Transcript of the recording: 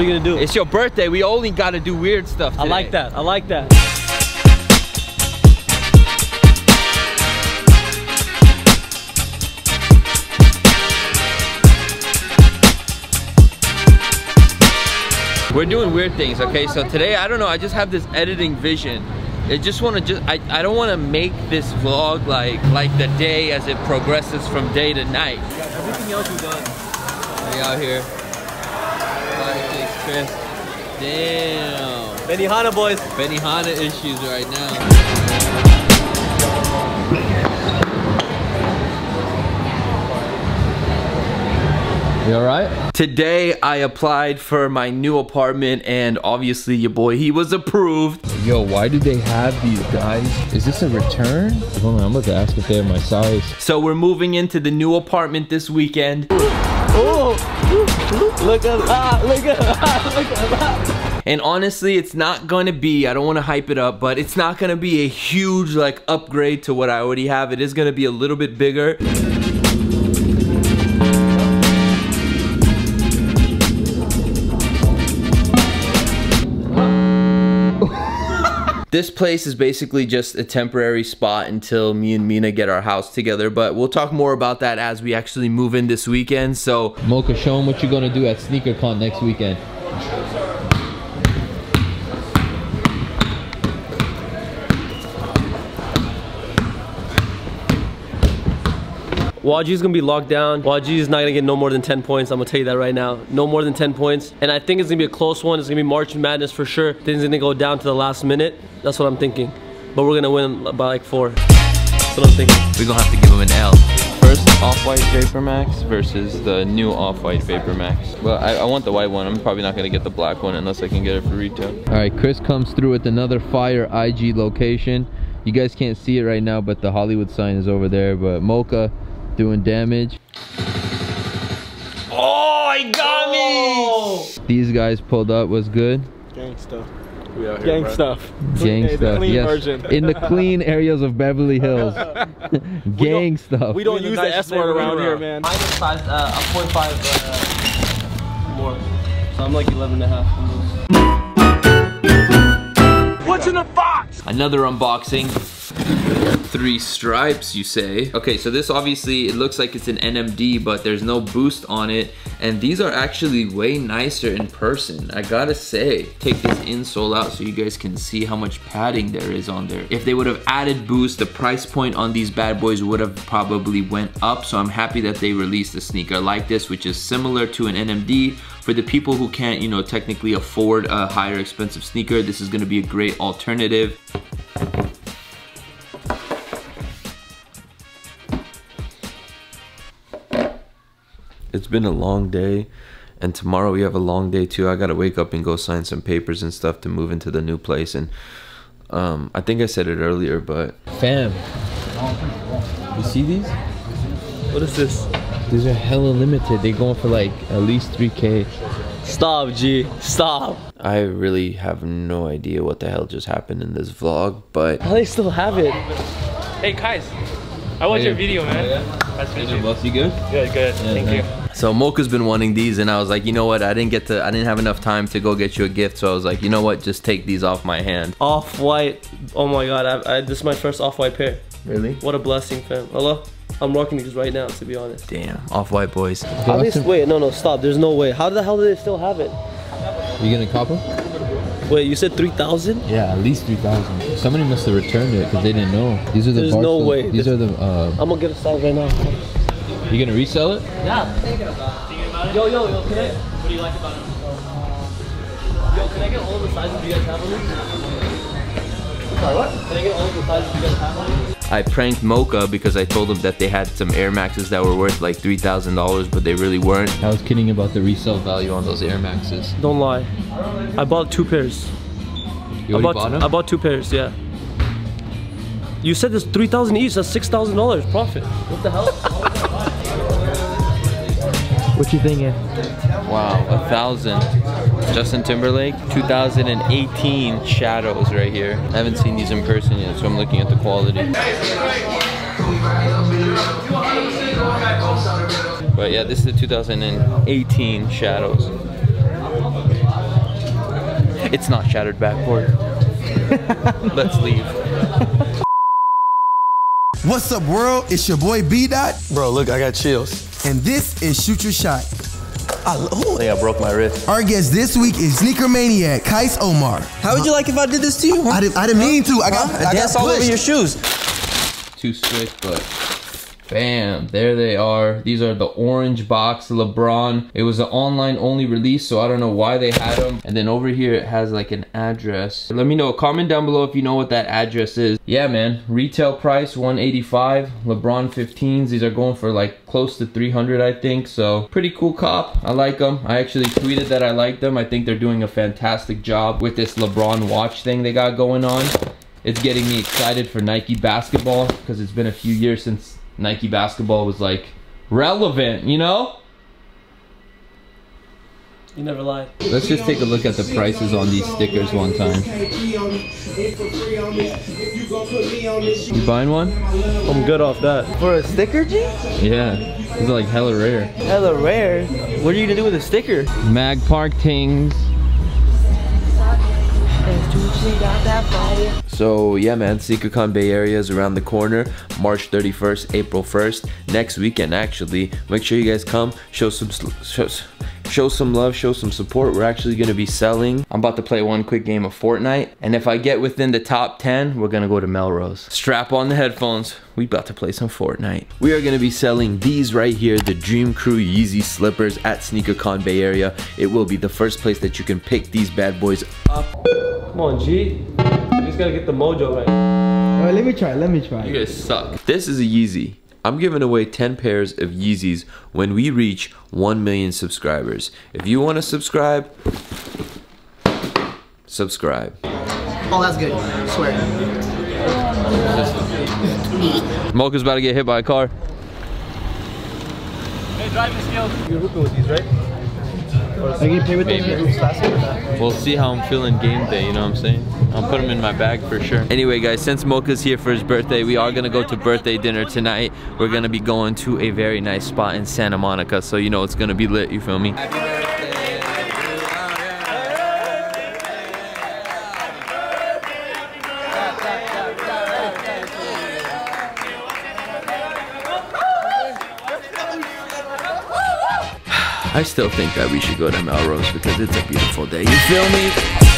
are you gonna do? It's your birthday. We only got to do weird stuff today. I like that. I like that. We're doing weird things, okay? So today, I don't know, I just have this editing vision. I just want to just, I, I don't want to make this vlog like like the day as it progresses from day to night. Everything else we've done. We out here. Chris. Damn. Benihana boys. Benihana issues right now. You alright? Today I applied for my new apartment and obviously your boy, he was approved. Yo, why do they have these guys? Is this a return? Hold on, I'm about to ask if they have my size. So we're moving into the new apartment this weekend. Oh, look at that. Look at that. Look at that. And honestly, it's not gonna be, I don't wanna hype it up, but it's not gonna be a huge like upgrade to what I already have. It is gonna be a little bit bigger. This place is basically just a temporary spot until me and Mina get our house together, but we'll talk more about that as we actually move in this weekend. So Mocha, show them what you're gonna do at SneakerCon next weekend. YG's gonna be locked down. YG is not gonna get no more than 10 points. I'm gonna tell you that right now. No more than 10 points. And I think it's gonna be a close one. It's gonna be March Madness for sure. Things gonna go down to the last minute. That's what I'm thinking. But we're gonna win by like four. That's what I'm thinking. we're gonna have to give him an L. First off-white Vapor Max versus the new off-white Vapor Max. Well, I, I want the white one. I'm probably not gonna get the black one unless I can get it for retail. Alright, Chris comes through with another fire IG location. You guys can't see it right now, but the Hollywood sign is over there. But Mocha doing damage. Oh, he got me! These guys pulled up. Was good. Gang stuff. We out here, Gang bro. stuff. Gang Hey, stuff. clean yes. version. In the clean areas of Beverly Hills. Gang stuff. We don't in the use the S word neighborhood around here, around. man. Minus five, uh, a point five uh, more. So I'm like 11 and a half. almost. What's in the box? Another unboxing. Three stripes, you say? Okay, so this obviously, it looks like it's an NMD, but there's no boost on it. And these are actually way nicer in person, I gotta say. Take this insole out so you guys can see how much padding there is on there. If they would have added boost, the price point on these bad boys would have probably went up. So I'm happy that they released a sneaker like this, which is similar to an NMD. For the people who can't, you know, technically afford a higher expensive sneaker, this is gonna be a great alternative. It's been a long day, and tomorrow we have a long day too. I gotta wake up and go sign some papers and stuff to move into the new place. And um, I think I said it earlier, but Fam. You see these? What is this? These are hella limited. They're going for like at least 3k. Stop, G. Stop. I really have no idea what the hell just happened in this vlog. But How they still have it? Hey, guys. I watched your video, man. Nice to meet you. Boss, you good? Good, good. Thank you. So Mocha's been wanting these, and I was like, you know what? I didn't get to. I didn't have enough time to go get you a gift, so I was like, you know what? Just take these off my hand. Off-white. Oh my god, I, I, this is my first off-white pair. Really? What a blessing, fam. Hello? I'm rocking these right now, to be honest. Damn, off-white boys. At least, wait, no, no, stop. There's no way. How the hell do they still have it? You gonna cop them? Wait, you said 3,000? Yeah, at least 3,000. Somebody must have returned it because they didn't know. These are the There's no way. These are the, uh, I'm gonna get a size right now. You gonna resell it? Yeah. Yo, yo, yo, can I? What do you like about it? Yo, can I get all the sizes you guys have on these? Sorry, what? Can I get all the sizes you guys have on these? I pranked Mocha because I told him that they had some Air Maxes that were worth like three thousand dollars, but they really weren't. I was kidding about the resale value on those Air Maxes. Don't lie. I bought two pairs. You I bought, bought them? I bought two pairs, yeah. You said there's 3,000 each, that's $6,000 profit. What the hell? What you thinking? Wow, a thousand. Justin Timberlake, 2018 Shadows right here. I haven't seen these in person yet, so I'm looking at the quality. But yeah, this is the 2018 Shadows. It's not shattered backboard. Let's leave. What's up, world? It's your boy B Dot, Bro, look, I got chills. And this is Shoot Your Shot. I, oh, I think I broke my wrist. Our guest this week is sneaker maniac Qias Omar. how would you like if I did this to you? Huh? I didn't, I didn't mean to. I got, Huh? I dance got all over pushed. your shoes. Too swift, but bam, there they are. These are the orange box LeBron. It was an online only release, so I don't know why they had them. And then over here it has like an address. Let me know, comment down below if you know what that address is. Yeah, man, retail price 185. LeBron 15s. These are going for like close to 300, I think. So pretty cool cop. I like them. I actually tweeted that I like them. I think they're doing a fantastic job with this LeBron watch thing they got going on. It's getting me excited for Nike basketball because it's been a few years since Nike basketball was like relevant, you know? You never lied. Let's just take a look at the prices on these stickers one time. You buying one? I'm good off that. For a sticker, G? Yeah. These are like hella rare. Hella rare. What are you gonna do with a sticker? Mag Park Tings. So yeah, man, SneakerCon Bay Area is around the corner, March 31st, April 1st, next weekend actually. Make sure you guys come, show some show, show some love, show some support. We're actually gonna be selling. I'm about to play one quick game of Fortnite, and if I get within the top 10, we're gonna go to Melrose. Strap on the headphones. We about to play some Fortnite. We are gonna be selling these right here, the Dream Crew Yeezy slippers at SneakerCon Bay Area. It will be the first place that you can pick these bad boys up. Come on, G. You just gotta get the mojo right. All right, let me try. Let me try. You guys suck. This is a Yeezy. I'm giving away 10 pairs of Yeezys when we reach 1 million subscribers. If you want to subscribe, subscribe. Oh, that's good. swear. Mocha's about to get hit by a car. Hey, driving skills. You're hooping with these, right? Not? We'll see how I'm feeling game day, you know what I'm saying? I'll put them in my bag for sure. Anyway, guys, since Mocha's here for his birthday, we are gonna go to birthday dinner tonight. We're gonna be going to a very nice spot in Santa Monica, so you know it's gonna be lit, you feel me? I still think that we should go to Melrose because it's a beautiful day. You feel me?